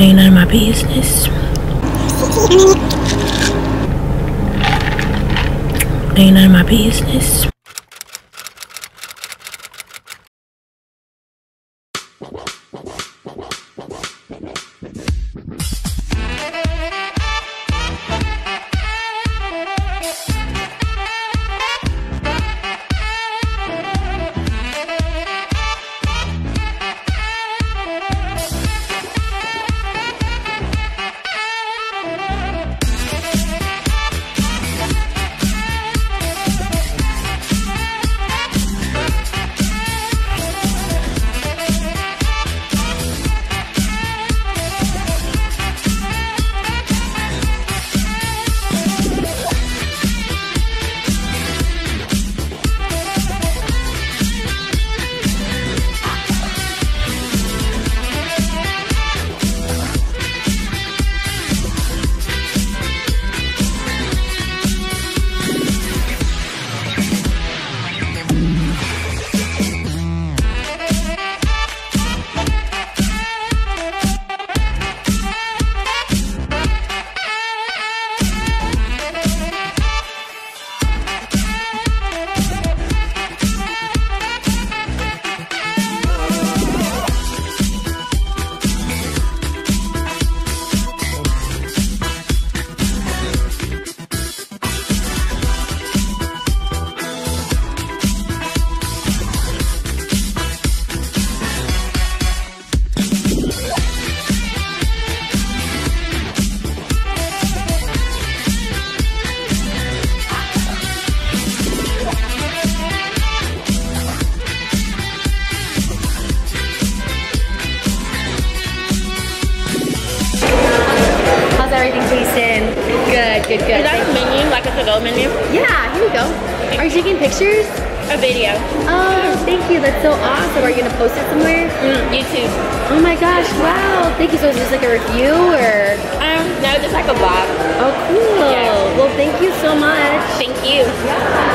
Ain't none of my business. Ain't none of my business. Good, good. Is that a menu, like a to-go menu? Yeah, here we go. Are you taking pictures? A video. Oh, thank you. That's so awesome. Are you gonna post it somewhere? Mm, YouTube. Oh my gosh, wow. Thank you. So is this like a review or? Um, no, just like a vlog. Oh, cool. Yeah. Well, thank you so much. Thank you. I'm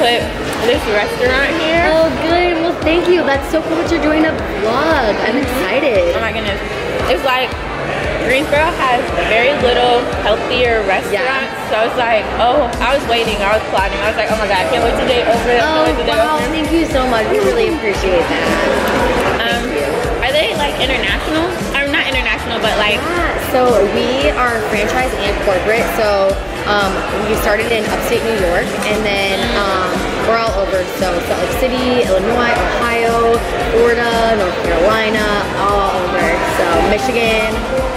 put this restaurant here. Oh, good. Well, thank you. That's so cool that you're doing a vlog. I'm excited. Oh my goodness. It's like Greensboro has very little healthier restaurants. So it's like, oh, I was waiting, I was plotting. I was like, oh my god, I can't wait to day over. Oh, to day wow. over. Thank you so much. We really appreciate that. Um, are they like international? I'm not international, but like Yeah, so we are franchise and corporate. So um, we started in upstate New York, and then um, we're all over. So Salt Lake City, Illinois, Ohio, Florida, North Carolina, all over. So Michigan.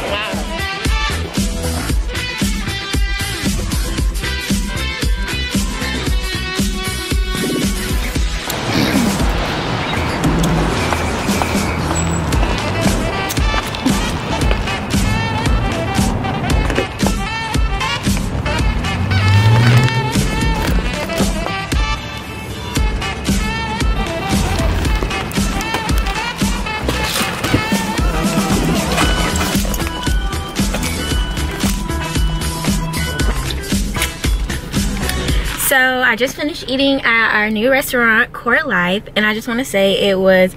So I just finished eating at our new restaurant, Core Life, and I just want to say it was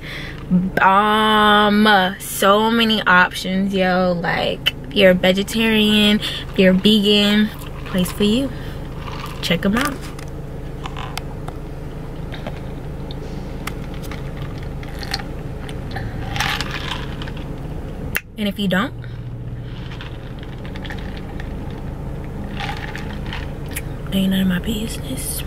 bomb. So many options, yo. Like, if you're a vegetarian, if you're vegan, place for you. Check them out. And if you don't, ain't none of my business.